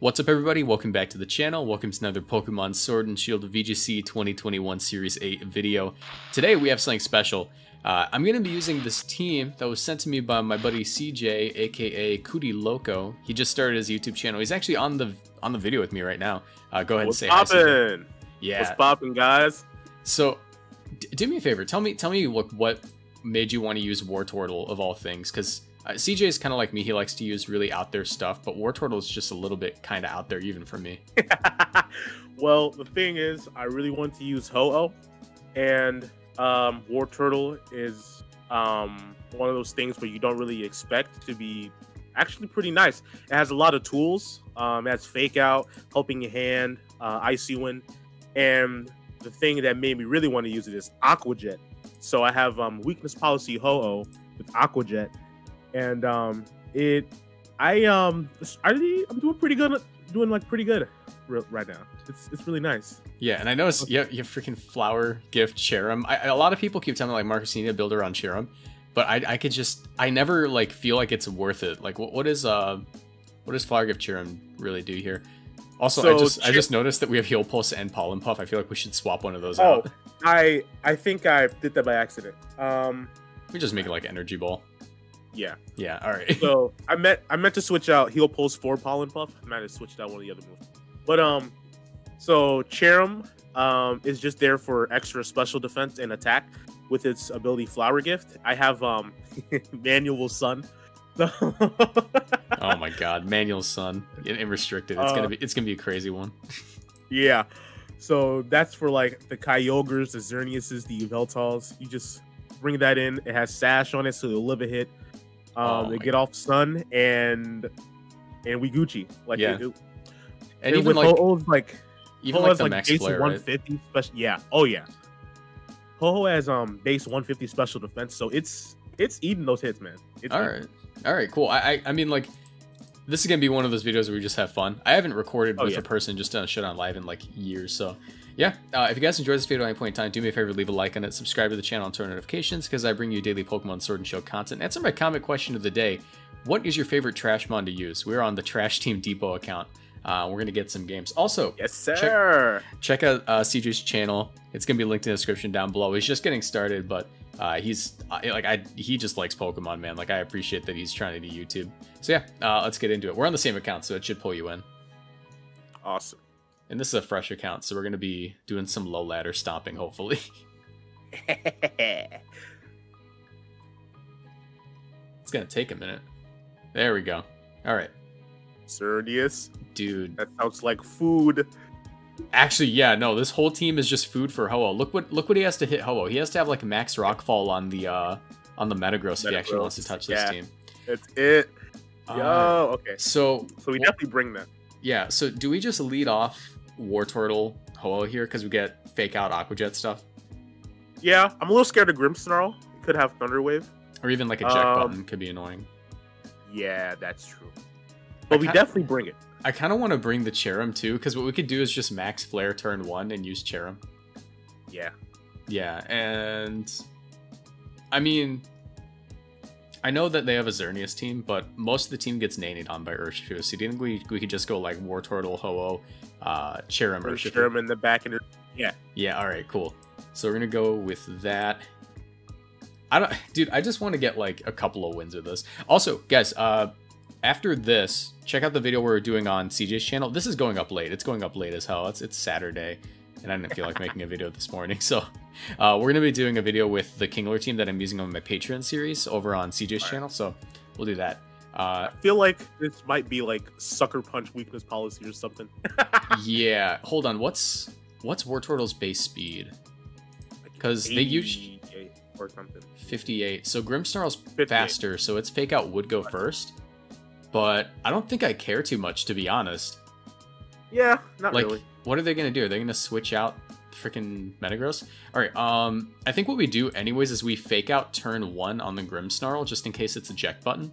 What's up everybody, welcome back to the channel, welcome to another Pokemon Sword and Shield VGC 2021 Series 8 video. Today we have something special. Uh, I'm going to be using this team that was sent to me by my buddy CJ, aka Cudiloco. He just started his YouTube channel. He's actually on the on the video with me right now. Uh, go ahead What's and say poppin'? hi. Yeah. What's poppin', guys? So, d- do me a favor. Tell me, tell me what what made you want to use Wartortle of all things? Because uh, CJ is kind of like me. He likes to use really out there stuff, but Wartortle is just a little bit kind of out there even for me. well, the thing is, I really want to use Ho-Oh, and um, Wartortle is um, one of those things where you don't really expect to be actually pretty nice. It has a lot of tools. Um, it has Fake Out, Helping Hand, uh, Icy Wind, and the thing that made me really want to use it is Aqua Jet. So I have um, Weakness Policy Ho-Oh with Aqua Jet, and um, it, I um, I really, I'm doing pretty good, doing like pretty good right now. It's it's really nice. Yeah, and I noticed you have, you have freaking flower gift Cherrim. I, a lot of people keep telling me like Marcos, you need to build around Cherrim, but I, I could just I never like feel like it's worth it. Like what, what is uh what does flower gift Cherrim really do here? Also, I just I just noticed that we have Heal Pulse and Pollen Puff. I feel like we should swap one of those Oh, out. I I think I did that by accident. Um, We just make it like Energy Ball. Yeah. Yeah, all right. So I meant I meant to switch out Heal Pulse for Pollen Puff. I might have switched out one of the other moves. But um, so Cherrim um is just there for extra special defense and attack with its ability Flower Gift. I have um Manual Sun. Oh my God, Manual Sun and restricted. It's Uh, gonna be it's gonna be a crazy one. yeah. So that's for like the Kyogres, the Xerneases, the Yveltals. You just bring that in. It has Sash on it, so they'll live a hit. Um, Oh they get off Sun and and we Gucci. Like Yeah. it- it- And and even like Ho-Oh's like even Ho-Oh like like base right? 150 special. Yeah. Oh yeah. Ho-Oh has um base 150 special defense, so it's it's eating those hits, man. It's All right, all right, cool. I, I, I mean, like, this is gonna be one of those videos where we just have fun. I haven't recorded Oh, with yeah. a person just done shit on live in like years, so yeah. Uh, if you guys enjoyed this video at any point in time, do me a favor, leave a like on it, subscribe to the channel, and turn on notifications because I bring you daily Pokemon Sword and Shield content. Answer my comment question of the day: What is your favorite Trashmon to use? We're on the Trash Team Depot account. Uh, we're gonna get some games. Also, Yes, sir. check out uh, CJ's channel. It's gonna be linked in the description down below. He's just getting started, but uh, he's uh, like I he just likes Pokemon, man. Like I appreciate that he's trying to do YouTube. So yeah, uh, let's get into it. We're on the same account, so it should pull you in. Awesome. And this is a fresh account, so we're gonna be doing some low ladder stomping, hopefully. it's gonna take a minute. There we go. All right, Serdius. dude. That sounds like food. Actually, yeah, no. This whole team is just food for Ho-Oh. Look what look what he has to hit Ho-Oh. He has to have like max rockfall on the uh on the Metagross if he actually wants to Metagross, touch this yeah. team. That's it. Yo, Uh, okay. so So we definitely bring that. yeah, so do we just lead off Wartortle Ho-Oh here because we get fake out Aquajet stuff, Yeah, I'm a little scared of Grimmsnarl. It could have Thunder Wave. or even like a check Um, button could be annoying. Yeah, that's true. But we definitely bring it. I kind of want to bring the Cherrim too because what we could do is just max flare turn one and use Cherrim. Yeah. Yeah, and I mean, I know that they have a Xerneas team, but most of the team gets nannied on by Urshifu. So do you think we, we could just go like Wartortle, Ho-Oh, uh, Cherrim, Bring Urshifu? In the back and yeah. Yeah, all right, cool. So we're gonna go with that. I don't, dude. I just want to get like a couple of wins with this. Also, guys, uh, after this, check out the video we're doing on CJ's channel. This is going up late. It's going up late as hell. It's it's Saturday, and I didn't feel like making a video this morning. So, uh, we're gonna be doing a video with the Kingler team that I'm using on my Patreon series over on CJ's Right. channel. So we'll do that. Uh, I feel like this might be like sucker punch weakness policy or something. yeah. Hold on. What's what's Wartortle's base speed? 'Cause they usually- 88 or something. 58. So Grimmsnarl's 58. faster, so its fake out would go first. But I don't think I care too much, to be honest. Yeah, not like, really. what are they gonna do? Are they gonna switch out freaking Metagross? Alright, um, I think what we do anyways is we fake out turn one on the Grimmsnarl just in case it's a eject button.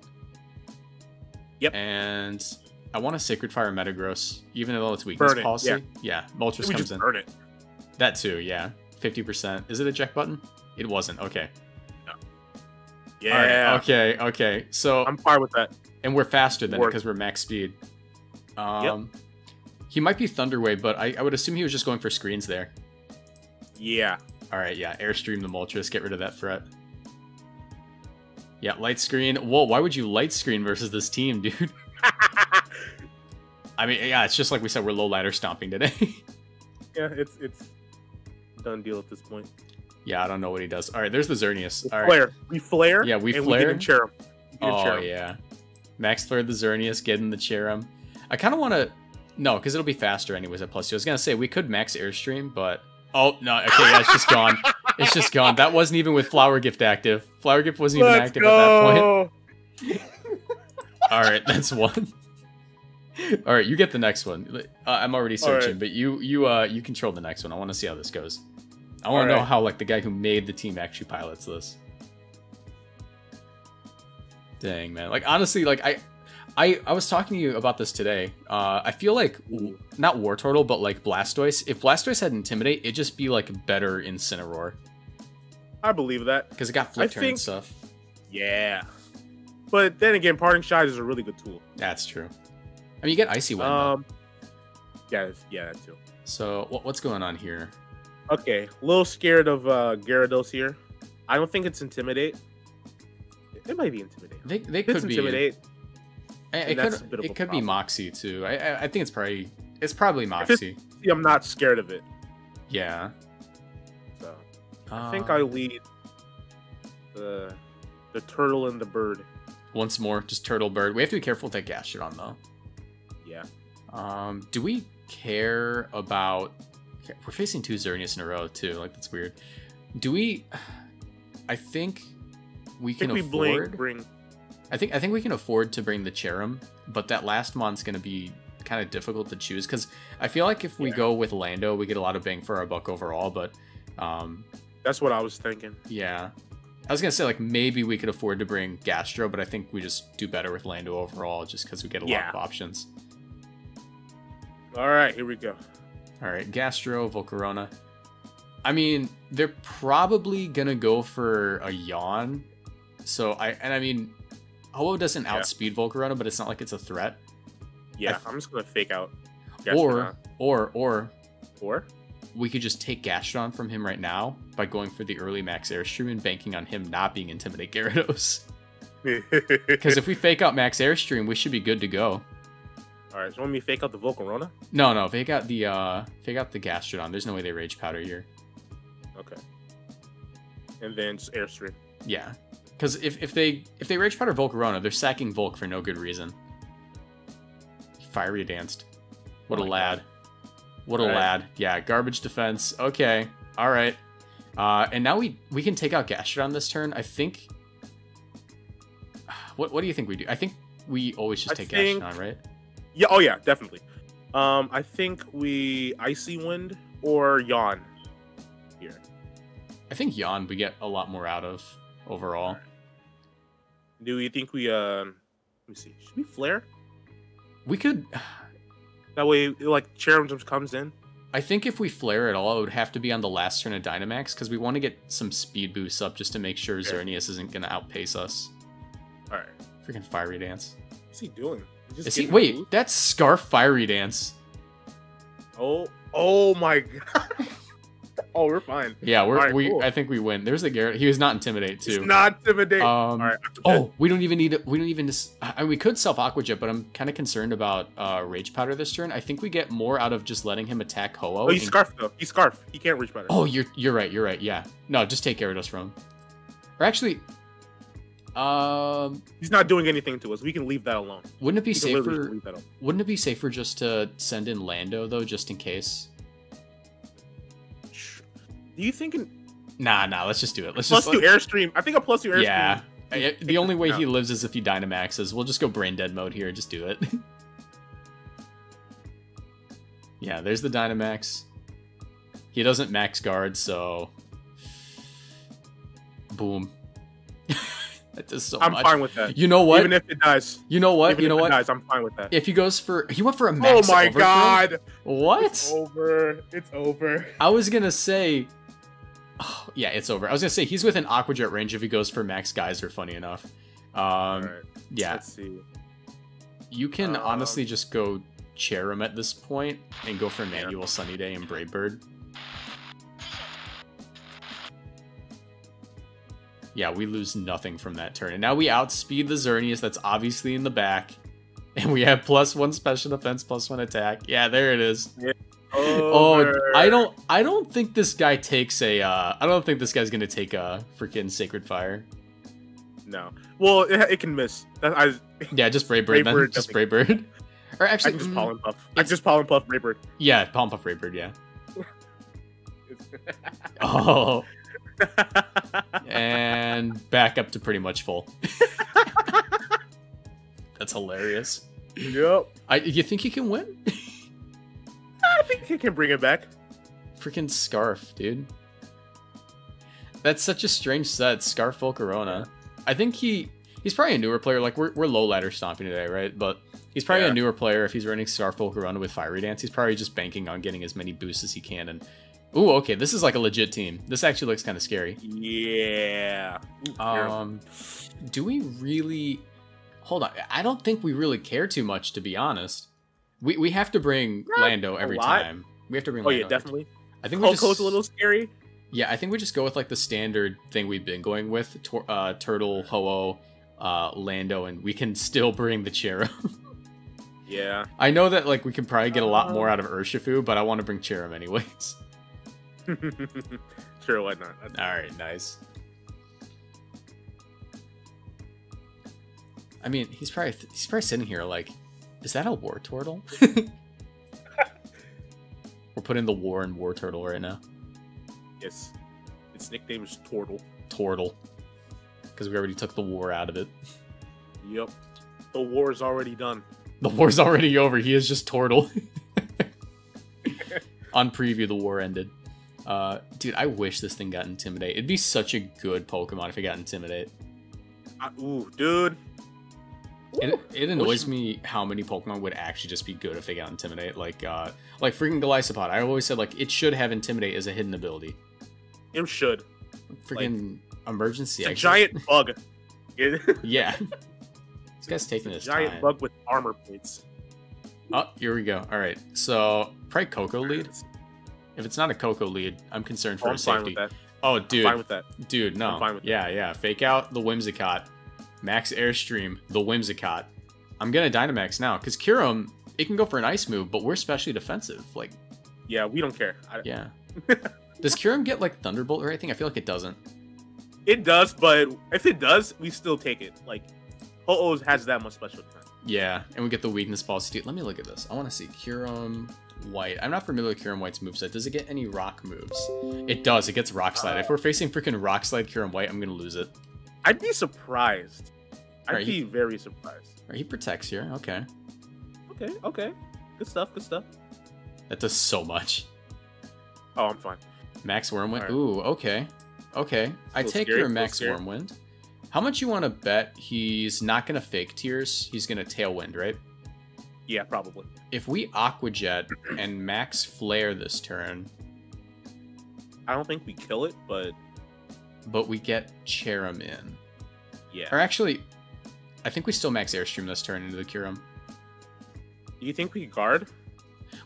Yep. And I want a Sacred Fire Metagross, even though it's weakness it, policy. yeah. Yeah, Moltres comes in. burn it. That too, yeah. 50%. Is it a eject button? It wasn't. Okay. Yeah. Alright, okay, okay. So I'm fine with that. And we're faster than it because we're max speed. Um, He might be Thunderwave, but I, I would assume he was just going for screens there. Yeah. All right, yeah, Airstream the Moltres, get rid of that threat. Yeah, light screen. Whoa, why would you light screen versus this team, dude? I mean, yeah, it's just like we said, we're low ladder stomping today. yeah, it's it's done deal at this point. yeah, I don't know what he does. All right, there's the Xerneas. We All right. flare. We flare. Yeah, we and flare. We get him Cherrim. We get him Oh yeah, Max flared the Xerneas, getting the Cherrim. I kind of want to, no, because it'll be faster anyways at plus two. I was gonna say we could max airstream, but oh no, okay, yeah, it's just gone. It's just gone. That wasn't even with Flower Gift active. Flower Gift wasn't even Let's active at that point. All right, that's one. All right, you get the next one. Uh, I'm already All right. searching, but you you uh you control the next one. I want to see how this goes. I want to know right. how like the guy who made the team actually pilots this. Dang man, like honestly, like I. I, I was talking to you about this today. Uh, I feel like not Wartortle, but like Blastoise. If Blastoise had Intimidate, it'd just be like better Incineroar I believe that. because it got flip I turn and stuff. Yeah. But then again, parting shot is a really good tool. That's true. I mean, you get Icy Wind. Um. Yeah. Yeah. That too. so what, what's going on here? Okay. A little scared of uh, Gyarados here. I don't think it's intimidate. It might be intimidate. They they could be. intimidate. I- It could, a bit of it could be. Moxie too. I, I I think it's probably it's probably it's- Moxie. See, I'm not scared of it. Yeah. So I think Um, I lead the the turtle and the bird. once more just turtle bird. We have to be careful with that Gastrodon though. Yeah. Um, do we care about? We're facing two Xerneas in a row too. Like that's weird. Do we? I think we I can think we afford. bring bring I think I think we can afford to bring the Cherrim, but that last mon's gonna be kind of difficult to choose because I feel like if we Yeah. go with Lando, we get a lot of bang for our buck overall. But um, that's what I was thinking. yeah, I was gonna say like maybe we could afford to bring Gastro, but I think we just do better with Lando overall just because we get a lot of options. All right, here we go. All right, Gastro, Volcarona. I mean, they're probably gonna go for a yawn. So I and I mean, Ho-Oh doesn't Yeah. outspeed Volcarona, but it's not like it's a threat. Yeah, th- I'm just gonna fake out. Or Gastrodon. or or or we could just take Gastrodon from him right now by going for the early max airstream and banking on him not being intimidate Gyarados. Because if we fake out max airstream, we should be good to go. all right, so want me to fake out the Volcarona? No, no, fake out the uh fake out the Gastrodon. There's no way they rage powder here. Okay. And then just airstream. Yeah. Because if, if they if they rage powder Volcarona, they're sacking Volk for no good reason. Fiery danced. What Oh a lad. What a Alright. lad. Yeah, garbage defense. Okay. Alright. Uh, and now we we can take out Gastrodon this turn. I think. What what do you think we do? I think we always just I take think- Gastrodon, right? Yeah. Oh yeah, definitely. Um, I think we icy wind or yawn here. I think Yawn we get a lot more out of overall. Do you think we um? Let me see. Should we flare? We could. That way, like Cherrim just comes in. I think if we flare at all, it would have to be on the last turn of Dynamax because we want to get some speed boosts up just to make sure Yeah. Xerneas isn't going to outpace us. All right. Freaking Fiery Dance. What's he doing? He's just Is he? Wait, food? that's Scarf Fiery Dance. Oh. Oh my god. Oh, we're fine. Yeah, we're, Alright, we. cool. I think we win. There's the Garrett. He was not intimidate too. not intimidate. Um, All right. Oh, we don't even need. We don't even. Just, I mean, we could self Aqua Jet, but I'm kind of concerned about uh, Rage Powder this turn. I think we get more out of just letting him attack Ho-Oh. Oh, he's and- scarf though. He's scarf. He can't reach better. Oh, you're you're right. You're right. Yeah. No, just take Gyarados from. him. Or actually, um, He's not doing anything to us. We can leave that alone. wouldn't it be We can literally just safer? leave that alone. Wouldn't it be safer just to send in Lando though, just in case? Do you think an Nah, nah. Let's just do it. Let's plus just. two airstream? I think a plus two airstream. yeah. I- the only way out. he lives is if he Dynamaxes. We'll just go brain dead mode here. Just do it. yeah, there's the Dynamax. He doesn't max guard, so. Boom. that does so I'm much. fine with that. You know what? Even if it dies. you know what? Even You know what? Dies, I'm fine with that. If he goes for, he went for a oh max. oh my god. It's over. It's over. I was gonna say, oh, yeah, it's over. I was gonna say he's within Aquajet range if he goes for max geyser. Funny enough, um, right. yeah, Let's see. you can Um, honestly just go Cherrim at this point and go for Yeah. Manual Sunny Day and Brave Bird. Yeah, we lose nothing from that turn. And now we outspeed the Xerneas that's obviously in the back. And we have plus one special defense, plus one attack. Yeah, there it is. Oh, I don't I don't think this guy takes a uh I don't think this guy's gonna take a freaking Sacred Fire. No. Well, it, it can miss. I, Yeah, just Brave Bird Brave then. Bird just Brave Bird. Or I actually can just mm, pollen puff. I just pollen puff Raybird. Yeah, Pollen Puff Brave Bird, yeah. Oh and back up to pretty much full. That's hilarious. yep. I you think he can win? I think he can bring it back. Freaking Scarf, dude. That's such a strange set, Scarf Volcarona. I think he he's probably a newer player. Like we're we're low ladder stomping today, right? But he's probably Yeah. a newer player if he's running Scarf Volcarona with Fiery Dance. He's probably just banking on getting as many boosts as he can. And ooh, okay, this is like a legit team. This actually looks kind of scary. Yeah. Um, do we really? Hold on. I don't think we really care too much, to be honest. We we have to bring Not Lando every time. We have to bring. oh Lando yeah, definitely. I think we just, a little scary. Yeah, I think we just go with like the standard thing we've been going with: Tor- uh, Turtle, Ho-Oh, uh, Lando, and we can still bring the Cherub. Yeah. I know that like we can probably get a lot more out of Urshifu, but I want to bring Cherub anyways. sure, why not? That's- All right, nice. I mean, he's probably he's probably sitting here like, is that a war turtle? We're putting the war in war turtle right now. Yes. Its nickname is Tortle. Tortle, because we already took the war out of it. Yep. The war is already done. The war's already over. He is just Tortle. On preview, the war ended. Uh, dude, I wish this thing got Intimidate. It'd be such a good Pokemon if it got Intimidate. Uh, ooh, dude. It, it annoys me how many Pokemon would actually just be good if they got Intimidate. Like, uh, like freaking Golisopod. I always said like it should have Intimidate as a hidden ability. It should. Freaking emergency. It's a giant bug. Yeah. this guy's taking it's his giant time. bug with armor plates. Oh, here we go. All right. So probably Koko lead. If it's not a Koko lead, I'm concerned for Oh, I'm fine safety. with that. Oh, I'm dude, fine with that. dude, no. I'm fine with that. yeah, yeah. Fake out the Whimsicott, Max Airstream, the Whimsicott. I'm gonna Dynamax now because Kyurem, it can go for an ice move, but we're especially defensive. Like, Yeah, we don't care. I, yeah. Does Kyurem get like Thunderbolt or anything? I feel like it doesn't. It does, but if it does, we still take it. Like, Ho-Oh has that much special defense. Yeah, and we get the weakness. Dude, let me look at this. I want to see Kyurem White. I'm not familiar with Kyurem White's moveset. Does it get any rock moves? It does. It gets Rock Slide. if we're facing freaking Rock Slide Kyurem White, I'm gonna lose it. I'd be surprised. I'd Alright, be very surprised. Right, he protects here. Okay, Okay, okay. Good stuff, good stuff. that does so much. Oh, I'm fine. Max Wyrmwind. Alright. Ooh, okay, okay. I take scary, your Max scary. Wyrmwind. How much you want to bet he's not gonna fake tears? He's gonna Tailwind, right? Yeah, probably. If we Aqua Jet and Max Flare this turn, I don't think we kill it, but but we get Cherrim in. yeah. Or actually, I think we still max airstream this turn into the Kyurem. Do you think we guard?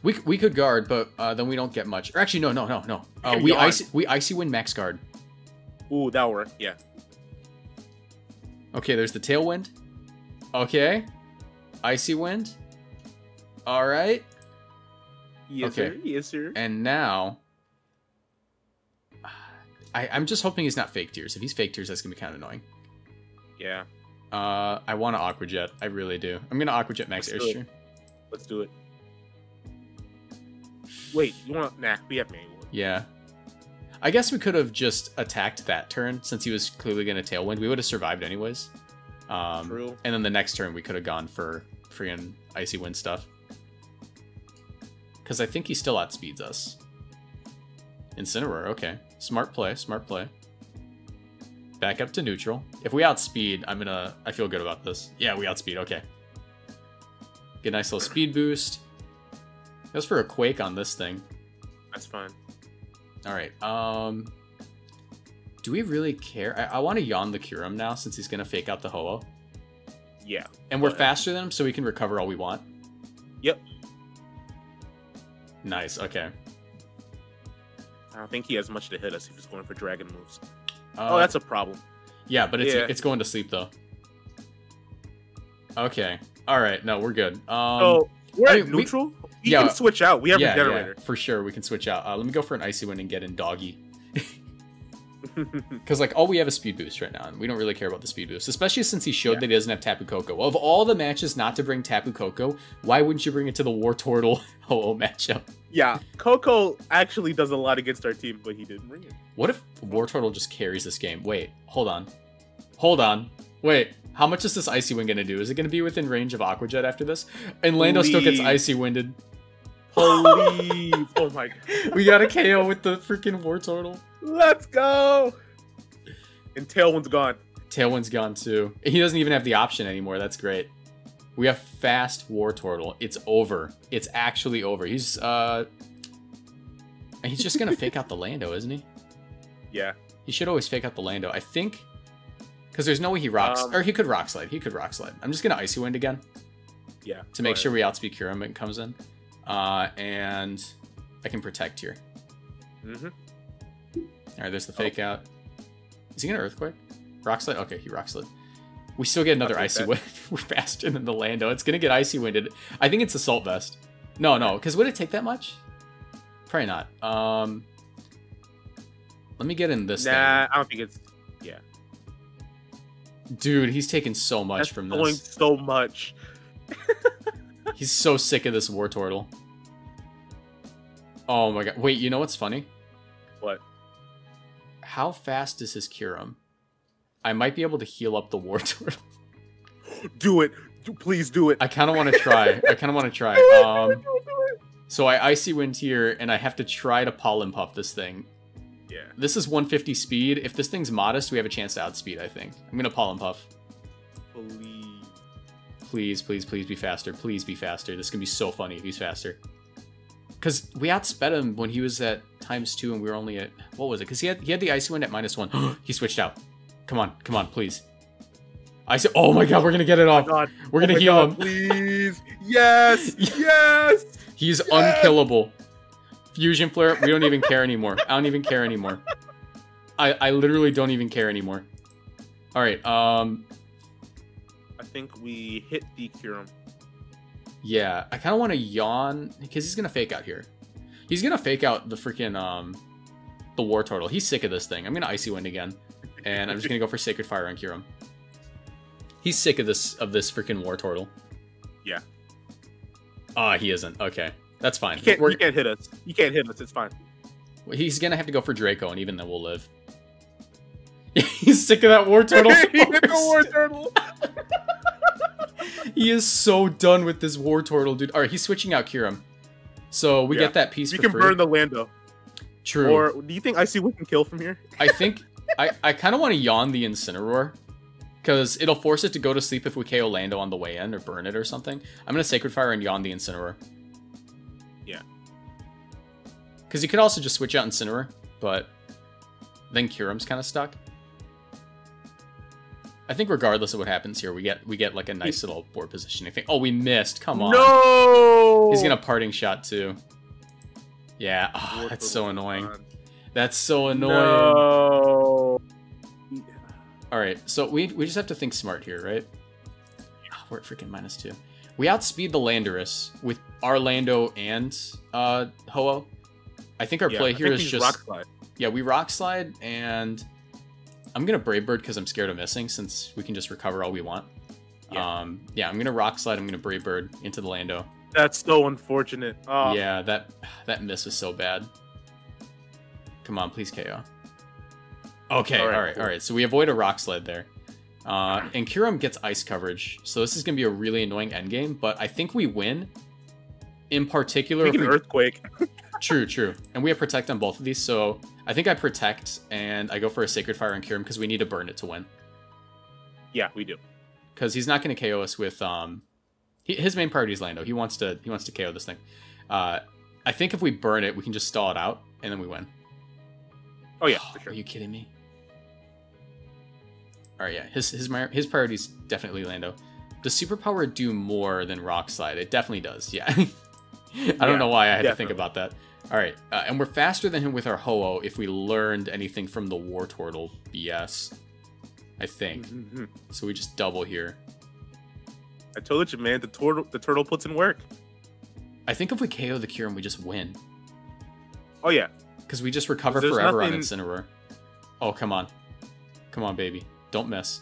We, we could guard, but uh, then we don't get much. Or actually, no, no, no, no. Uh, we icy we icy win max guard. Ooh, that'll work. Yeah. Okay, there's the tailwind. Okay, icy wind. All right, Yes, Okay. sir. Yes, sir. and now. I, I'm just hoping he's not fake tears. If he's fake tears, that's gonna be kind of annoying. Yeah. Uh, I want to aqua jet. I really do. I'm gonna aqua jet max airstream. Let's do it. Wait, you want? Nah, we have manual. Yeah. I guess we could have just attacked that turn since he was clearly going to tailwind. We would have survived anyways. Um, True. And then the next turn we could have gone for freaking icy wind stuff. Because I think he still outspeeds us. Incineroar, okay. Smart play, smart play. Back up to neutral. If we outspeed, I'm gonna. I feel good about this. Yeah, we outspeed. Okay. Get a nice little speed boost. Goes for a quake on this thing. That's fine. All right. Um, do we really care? I, I want to yawn the Kyurem now since he's gonna fake out the Ho-Oh, Yeah. and we're faster than him, so we can recover all we want. Yep. Nice. Okay. I don't think he has much to hit us if he's going for dragon moves. Uh, oh, that's a problem. yeah, but it's yeah. it's going to sleep though. Okay. All right. No, we're good. Um, so we're I at mean, we- neutral. We, yeah. can switch out. We have yeah, a generator. yeah, for sure. We can switch out. Uh, let me go for an icy wind and get in doggy. Because like all we have is speed boost right now, and we don't really care about the speed boost, especially since he showed Yeah. that he doesn't have Tapu Koko. Of all the matches not to bring Tapu Koko, why wouldn't you bring it to the Wartortle Ho matchup? yeah, Koko actually does a lot against our team, but he didn't bring it. What if Wartortle just carries this game? Wait, hold on, hold on, wait. How much is this Icy Wind gonna do? Is it gonna be within range of Aqua Jet after this? And Lando still gets Icy Winded. Holy! oh my god. We got a KO with the freaking Wartortle. Let's go. And Tailwind's gone. Tailwind's gone too. He doesn't even have the option anymore. That's great. We have fast Wartortle. It's over. It's actually over. He's uh he's just gonna fake out the Lando, isn't he? Yeah. He should always fake out the Lando. I think because there's no way he rocks Um, or he could rock slide. He could rock slide. I'm just gonna icy wind again Yeah. to make sure we outspeed when it comes in. Uh and I can protect here. Mm-hmm. Alright, there's the Oh. fake out. Is he gonna earthquake? Rock slide? Okay, he rock slid. We still get another icy wind. We're faster than the Lando. It's gonna get icy winded. I think it's assault vest. No, no, because would it take that much? Probably not. Um let me get in this Nah, I don't think it's Yeah. Dude, he's taking so much that's from going so much. He's so sick of this Wartortle. Oh my god. Wait, you know what's funny? How fast is his Kyurem? I might be able to heal up the war turtle. Do it. Do, please do it. I kind of want to try. I kind of want to try. Do it, Um, do it, do it. so I icy wind here, and I have to try to pollen puff this thing. Yeah. This is 150 speed. If this thing's modest, we have a chance to outspeed. I think. I'm gonna pollen puff. Please. Please, please, please be faster. Please be faster. This can be so funny if he's faster. Because we outsped him when he was at times two, and we were only at what was it? Because he had he had the icy wind at minus one. he switched out. Come on, come on, please. I said, oh my god, we're gonna get it off. God. We're Oh gonna heal God, him. Please. Yes. yes. He's unkillable. Fusion flare, we don't even care anymore. I don't even care anymore. I I literally don't even care anymore. All right, um, I think we hit the Kyurem. Yeah, I kind of want to yawn because he's gonna fake out here. He's gonna fake out the freaking um, the Wartortle. He's sick of this thing. I'm gonna icy wind again, and I'm just gonna go for sacred fire on Kyurem. He's sick of this of this freaking Wartortle. Yeah. Ah, he isn't. Okay, that's fine. You can't, you can't hit us. You can't hit us. It's fine. He's gonna have to go for Draco, and even then we'll live. He's sick of that Wartortle. He hit the war turtle. He is so done with this Wartortle, dude. All right, he's switching out Kyurem, so we Yeah. get that piece We can free. burn the Lando. True. Or do you think I see we can kill from here? I think I I kind of want to yawn the Incineroar, because it'll force it to go to sleep if we KO Lando on the way in or burn it or something. I'm gonna Sacred Fire and yawn the Incineroar. Yeah. Because you could also just switch out Incineroar, but then Kyurem's kind of stuck. I think regardless of what happens here, we get we get like a nice little board positioning thing. Oh, we missed. Come on. No. He's gonna parting shot too. Yeah, ah, War that's so annoying. gone. That's so annoying. No. All right, so we we just have to think smart here, right? Ah, We're at freaking minus two. We outspeed the Landorus with our Lando and uh Ho-Oh. I think our Yeah, play I here think is just rock slide. yeah, we rock slide and I'm gonna Brave Bird because I'm scared of missing since we can just recover all we want. Yeah. Um, yeah, I'm gonna rock slide. I'm gonna Brave Bird into the Lando. That's so unfortunate. Oh, Yeah, that that miss was so bad. Come on, please KO. Okay, all All right, all right, right. cool. So we avoid a rock Slide there. Uh, and Kyurem gets ice coverage, so this is gonna be a really annoying endgame. But I think we win. In particular, we can we- earthquake. true, true, and we have protect on both of these. So I think I protect and I go for a sacred fire on Kyurem because we need to burn it to win. Yeah, we do. Because he's not gonna KO us with um, he, his main priority is Lando. He wants to he wants to KO this thing. Uh, I think if we burn it, we can just stall it out and then we win. Oh yeah, for sure. Are you kidding me? All right, yeah. His his mi- his priority's definitely Lando. Does superpower do more than rock slide? It definitely does. Yeah. I don't know why I had to think about that. All right, uh, and we're faster than him with our Ho-Oh if we learned anything from the Wartortle BS. I think. Mhm. So we just double here. I told you, man. The turtle, the turtle puts in work. I think if we KO the Kyurem, we just win. Oh yeah, Because we just recover forever on nothing- Incineroar. Oh, come on. Come on, baby. Don't miss.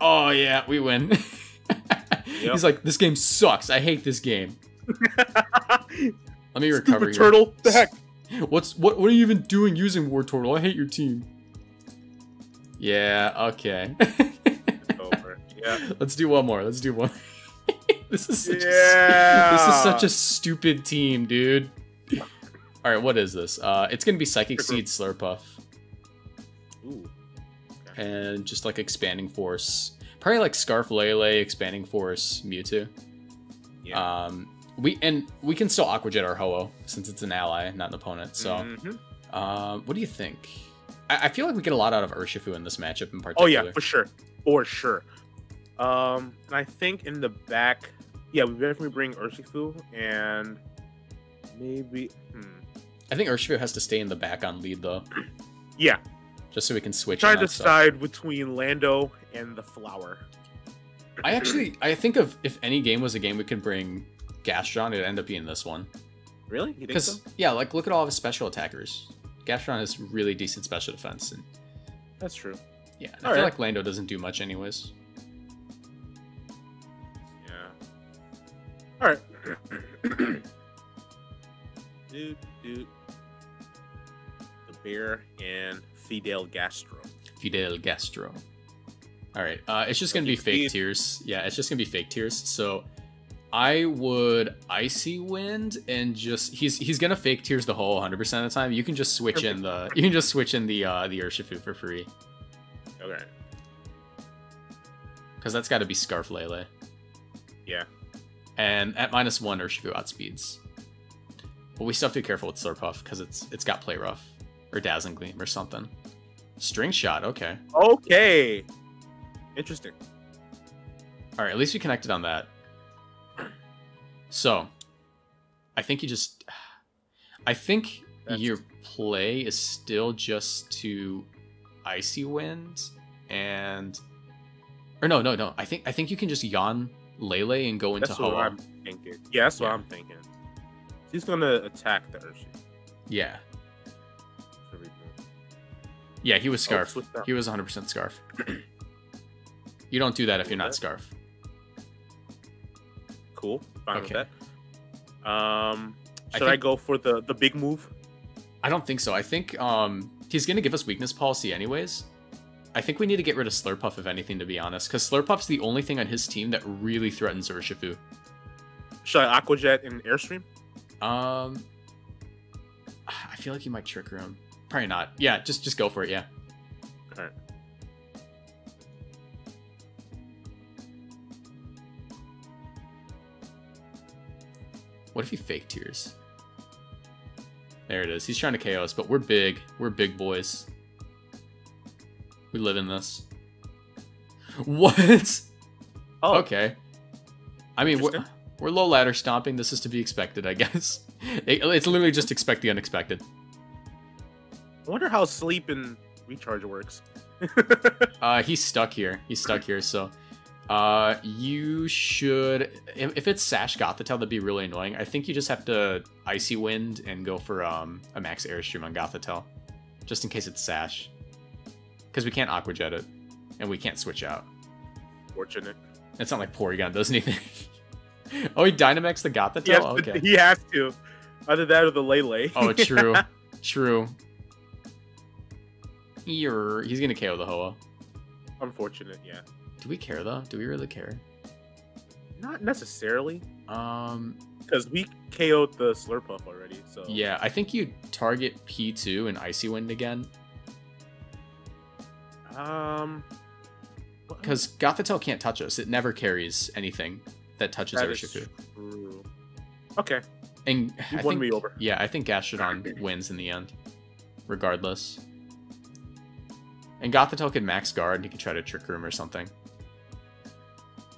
Oh, yeah, we win. He's like, this game sucks. I hate this game. Let me recover Stupid here. turtle. The heck. What's what? What are you even doing using Wartortle? I hate your team. Yeah. Okay. Over. Yeah. Let's do one more. Let's do one. this is such Yeah. a, this is such a stupid team, dude. All right, what is this? Uh, it's gonna be Psychic Seed Slurpuff Ooh. and just like Expanding Force, probably like Scarf Lele, Expanding Force, Mewtwo. Yeah. Um, we and we can still Aqua Jet our Ho-Oh since it's an ally, not an opponent. So, Mhm. um, what do you think? I, I feel like we get a lot out of Urshifu in this matchup in particular. Oh yeah, for sure, for sure. Um, and I think in the back, yeah, we definitely bring Urshifu and maybe, hmm, I think Urshifu has to stay in the back on lead though, yeah. just so we can switch. Try to decide between Lando and the flower. I actually, I think of if any game was a game we could bring Gastron, it'd end up being this one. Really? Because so? yeah, like look at all of his special attackers. Gastron has really decent special defense, and That's true. yeah, I All feel like Lando doesn't do much anyways. Yeah. All right. dude, dude. The bear and Fidel Gastro. Fidel Gastro. All right, uh, it's just gonna be fake tears. Yeah, it's just gonna be fake tears. So I would icy wind and just he's he's gonna fake tears the whole 100 percent of the time. You can just switch in the you can just switch in the uh, the Urshifu for free Okay. because that's got to be Scarf Lele. Yeah. And at minus one, Urshifu outspeeds. But we still have to be careful with Slurpuff because it's it's got Play Rough or Dazzling Gleam or something. String Shot, okay. Okay. Interesting. All right, at least we connected on that. So, I think you just. I think That's- your play is still just to icy wind and. Or no, no, no. I think I think you can just yawn Lele and go into That's what Ho-Oh. I'm thinking. Yeah, that's what Yeah. I'm thinking. He's gonna attack the Urshi. Yeah, yeah. He was Oh, scarf. that. he was 100% scarf. you don't do that if you're not scarf. Cool. Fine Okay. with that. Um, should I, think- go for the the big move? I don't think so. I think um, he's going to give us weakness policy anyways. I think we need to get rid of Slurpuff, if anything, to be honest, because Slurpuff's the only thing on his team that really threatens Urshifu. Should I Aqua Jet and Airstream? Um, I feel like you might trick him. Probably not. Yeah, just just go for it. Yeah. Alright. What if he fake tears? There it is. He's trying to KO us, but we're big. We're big boys. We live in this. What? Oh, Okay. I mean, we're, we're low ladder stomping. This is to be expected, I guess. It- it's literally just expect the unexpected. I wonder how sleep and recharge works. Uh, he's stuck here. He's stuck here. So, uh, you should. If, it's Sash Gothitelle, that'd be really annoying. I think you just have to Icy Wind and go for um a Max Airstream on Gothitelle, just in case it's Sash. Because we can't Aqua Jet it, and we can't switch out. Fortunate. It's not like Porygon does anything. oh, he Dynamax the Gothitelle. He has, okay. he has to. Either that or the Lele. Oh, true. true. Ear. He's gonna KO the Ho-Oh. Unfortunate, yeah. Do we care though? Do we really care? Not necessarily, Um. because we KO'd the Slurpuff already. So Yeah, I think you target P2 and Icy Wind again Um. because Gothitelle can't touch us. It never carries anything that touches that Urshifu. true. Okay, And you I won think, me over. yeah, I think Gastrodon wins in the end, regardless. And Gothitelle can max guard and he can try to trick room or something.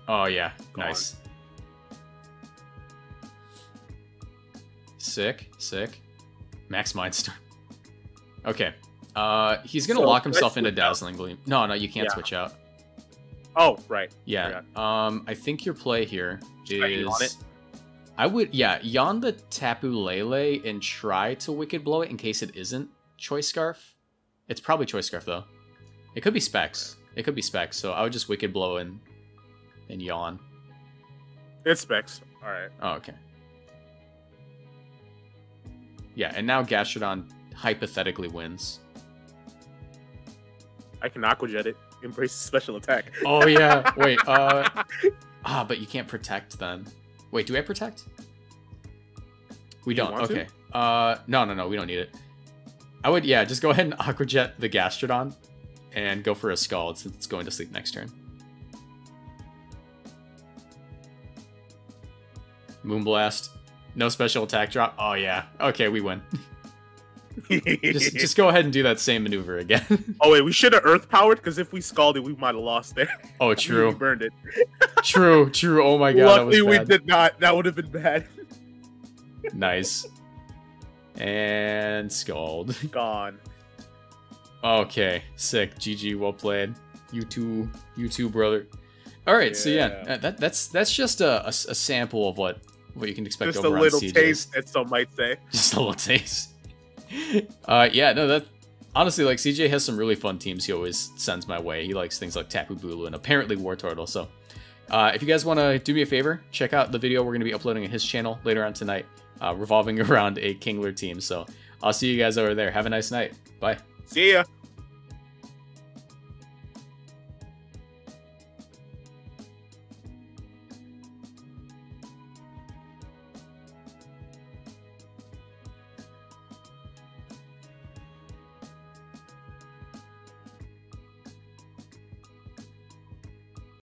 Oh yeah, Gone. nice. Sick, sick. Max Mindstorm. Okay. Uh, he's gonna So, lock himself into out? Dazzling Gleam. No, no, you can't Yeah. switch out. Oh, right. Yeah. Um, I think your play here is. I. I would, yeah, yawn the Tapu Lele and try to Wicked Blow it in case it isn't Choice Scarf. It's probably Choice Scarf though. It could be Specs. It could be Specs. So I would just Wicked Blow and and yawn. It's specs. All right. Oh, okay. Yeah, and now Gastrodon hypothetically wins. I can aqua jet it. Embrace special attack. Oh yeah. Wait. Uh. Ah, but you can't protect then. Wait, do I protect? We do don't. want to? Okay. Uh. No, no, no. We don't need it. I would. Yeah. Just go ahead and aqua jet the Gastrodon, and go for a Scald since it's going to sleep next turn. Moonblast. No special attack drop. Oh yeah. Okay, we win. just just go ahead and do that same maneuver again. oh wait, we should have earth powered because if we scalded, we might have lost there. oh, we true. burned it. True, true. Oh my god, Luckily, that was we did not. That would have been bad. Nice. And Scald. Gone. Okay, sick. GG, well played. You too, you too, brother. All right, so yeah, Yeah. uh, that, that's that's just a, a, a sample of what what you can expect Just a little taste, as some might say. Just a little taste. uh, yeah, no, that honestly, like CJ has some really fun teams. He always sends my way. He likes things like Tapu Bulu and apparently Wartortle. So, uh, if you guys want to do me a favor, check out the video we're going to be uploading on his channel later on tonight, uh, revolving around a Kingler team. So, I'll see you guys over there. Have a nice night. Bye. See ya.